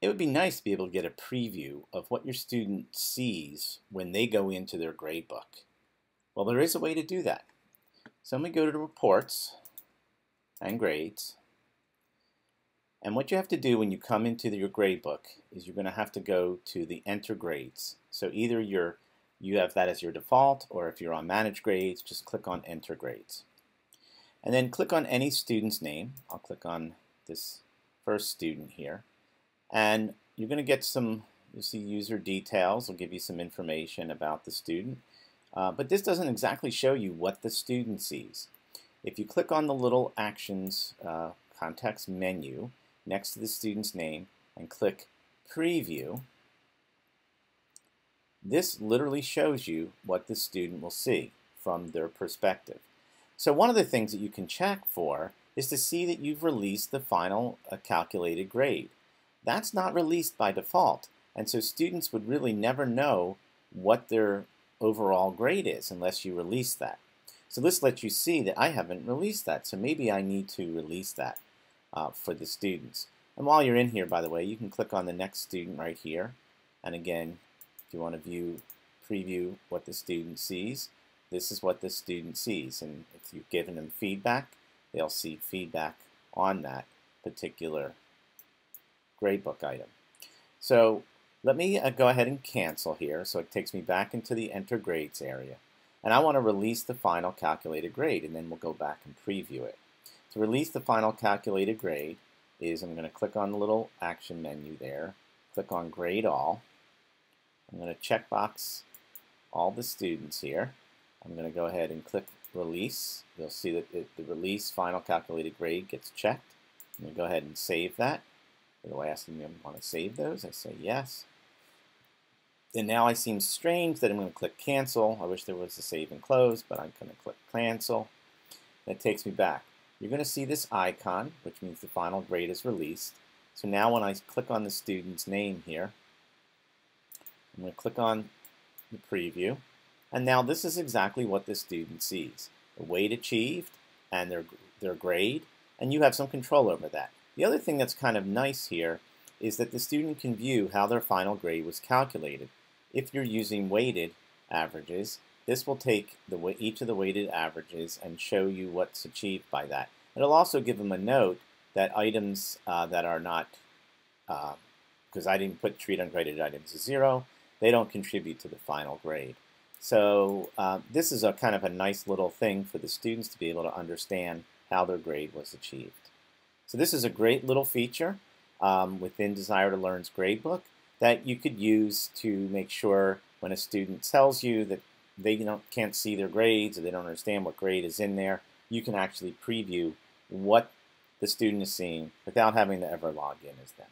It would be nice to be able to get a preview of what your student sees when they go into their gradebook. Well, there is a way to do that. So I'm going to go to the reports and grades. And what you have to do when you come into your gradebook is you're going to have to go to the enter grades. So either you're, you have that as your default or if you're on manage grades, just click on enter grades. And then click on any student's name. I'll click on this first student here. And you're going to get some, you see user details will give you some information about the student. Uh, but this doesn't exactly show you what the student sees. If you click on the little actions uh, context menu next to the student's name and click preview, this literally shows you what the student will see from their perspective. So one of the things that you can check for is to see that you've released the final uh, calculated grade. That's not released by default. And so students would really never know what their overall grade is unless you release that. So this lets you see that I haven't released that. So maybe I need to release that uh, for the students. And while you're in here, by the way, you can click on the next student right here. And again, if you want to view, preview what the student sees, this is what the student sees. And if you've given them feedback, they'll see feedback on that particular gradebook item. So let me uh, go ahead and cancel here. So it takes me back into the enter grades area. And I want to release the final calculated grade, and then we'll go back and preview it. To release the final calculated grade is I'm going to click on the little action menu there, click on Grade All. I'm going to checkbox all the students here. I'm going to go ahead and click Release. You'll see that it, the release final calculated grade gets checked. I'm going to go ahead and save that. It'll ask me I want to save those. I say yes. And now I seem strange that I'm going to click cancel. I wish there was a save and close, but I'm going to click cancel. That takes me back. You're going to see this icon, which means the final grade is released. So now when I click on the student's name here, I'm going to click on the preview. And now this is exactly what the student sees. The weight achieved and their, their grade, and you have some control over that. The other thing that's kind of nice here is that the student can view how their final grade was calculated. If you're using weighted averages, this will take the, each of the weighted averages and show you what's achieved by that. It'll also give them a note that items uh, that are not, because uh, I didn't put treat ungraded items as zero, they don't contribute to the final grade. So uh, this is a kind of a nice little thing for the students to be able to understand how their grade was achieved. So this is a great little feature um, within Desire2Learn's gradebook that you could use to make sure when a student tells you that they can't see their grades or they don't understand what grade is in there, you can actually preview what the student is seeing without having to ever log in as them.